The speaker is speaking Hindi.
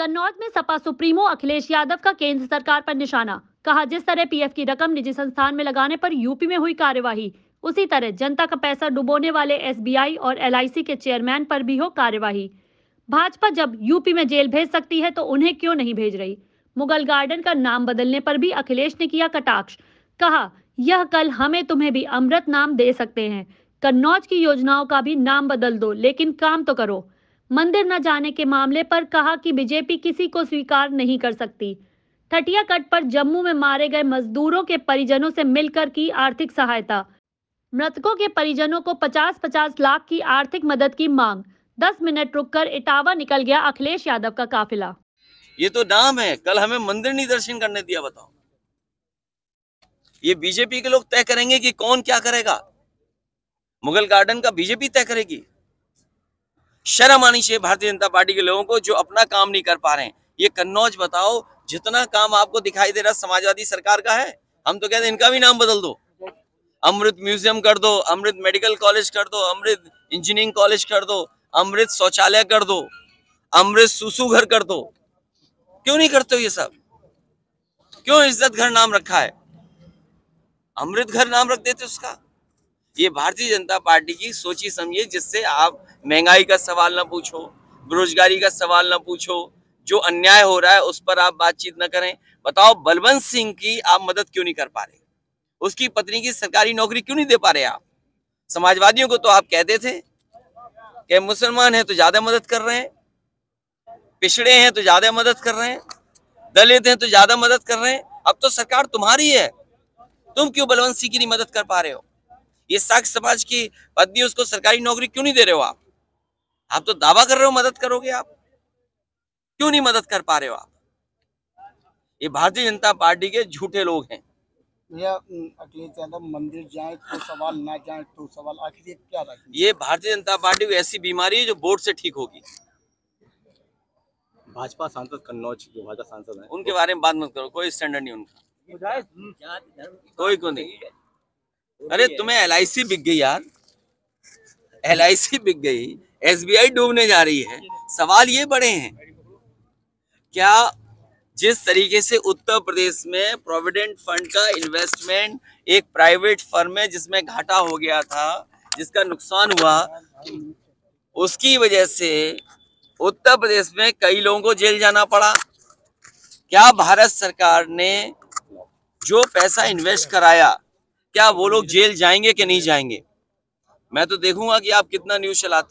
कन्नौज में सपा सुप्रीमो अखिलेश यादव का केंद्र सरकार पर निशाना। कहा, जिस तरह पीएफ की रकम निजी संस्थान में लगाने पर यूपी में हुई कार्यवाही, उसी तरह जनता का पैसा डुबोने वाले एसबीआई और एलआईसी के चेयरमैन पर भी हो कार्यवाही। भाजपा जब यूपी में जेल भेज सकती है तो उन्हें क्यों नहीं भेज रही? मुगल गार्डन का नाम बदलने पर भी अखिलेश ने किया कटाक्ष। कहा, यह कल हमें तुम्हें भी अमृत नाम दे सकते हैं। कन्नौज की योजनाओं का भी नाम बदल दो, लेकिन काम तो करो। मंदिर न जाने के मामले पर कहा कि बीजेपी किसी को स्वीकार नहीं कर सकती। ठटिया कट पर जम्मू में मारे गए मजदूरों के परिजनों से मिलकर की आर्थिक सहायता। मृतकों के परिजनों को 50-50 लाख की आर्थिक मदद की मांग। 10 मिनट रुककर इटावा निकल गया अखिलेश यादव का काफिला। ये तो नाम है। कल हमें मंदिर नहीं दर्शन करने दिया, बताओ। ये बीजेपी के लोग तय करेंगे कि कौन क्या करेगा। मुगल गार्डन का बीजेपी तय करेगी। शर्म आनी चाहिए भारतीय जनता पार्टी के लोगों को जो अपना काम नहीं कर पा रहे हैं। ये कन्नौज बताओ, जितना काम आपको दिखाई दे रहा समाजवादी सरकार का है? हम तो कहते हैं, इनका भी नाम बदल दो। अमृत म्यूज़ियम कर दो, अमृत मेडिकल कॉलेज कर दो, अमृत इंजीनियरिंग कॉलेज कर दो, अमृत शौचालय कर दो, अमृत सुसु घर कर दो। क्यों नहीं करते हो ये सब? क्यों इज़्ज़त घर नाम रखा है? अमृत घर नाम रख देते उसका? ये भारतीय जनता पार्टी की सोची समझिए जिससे आप महँगाई का सवाल ना पूछो, बेरोजगारी का सवाल ना पूछो, जो अन्याय हो रहा है उस पर आप बातचीत न करें। बताओ, बलवंत सिंह की आप मदद क्यों नहीं कर पा रहे? उसकी पत्नी की सरकारी नौकरी क्यों नहीं दे पा रहे आप? समाजवादियों को तो आप कहते थे कि मुसलमान है तो ज़्यादा मदद कर रहे हैं, पिछड़े हैं तो ज़्यादा मदद कर रहे हैं, दलित हैं तो ज़्यादा मदद कर रहे हैं। अब तो सरकार तुम्हारी है। तुम क्यों बलवंत सिंह की नहीं मदद कर पा रहे हो? ये साख समाज की पत्नी उसको सरकारी नौकरी क्यों नहीं दे रहे हो आप? आप तो दावा कर रहे हो मदद करोगे आप? क्यों नहीं मदद कर पा रहे हो आप? ये भारतीय जनता पार्टी के झूठे लोग हैं। भैया अखिलेश यादव मंदिर जाए तो सवाल ना जाए तो सवाल आखिर ये क्या रखें ये भारतीय जनता पार्टी को ऐसी बीमारी है जो बोर्ड से ठीक होगी। भाजपा सांसद कन्नौज जो भाजपा सांसद हैं। उनके बारे में बात मत करो कोई स्टैंडर्ड नहीं उनका। कोई को नहीं? अरे तुम्हें एलआईसी बिक गई यार। एलआईसी बिक गई। एसबीआई डूबने जा रही है। सवाल ये बड़े हैं। क्या जिस तरीके से उत्तर प्रदेश में प्रोविडेंट फंड का इन्वेस्टमेंट एक प्राइवेट फर्म में जिसमें घाटा हो गया था जिसका नुकसान हुआ उसकी वजह से उत्तर प्रदेश में कई लोगों को जेल जाना पड़ा। क्या भारत सरकार ने जो पैसा इन्वेस्ट कराया क्या वो लोग जेल जाएँगे कि नहीं जाएँगे? मैं तो देखूँगा कि आप कितना न्यूज़ चलाते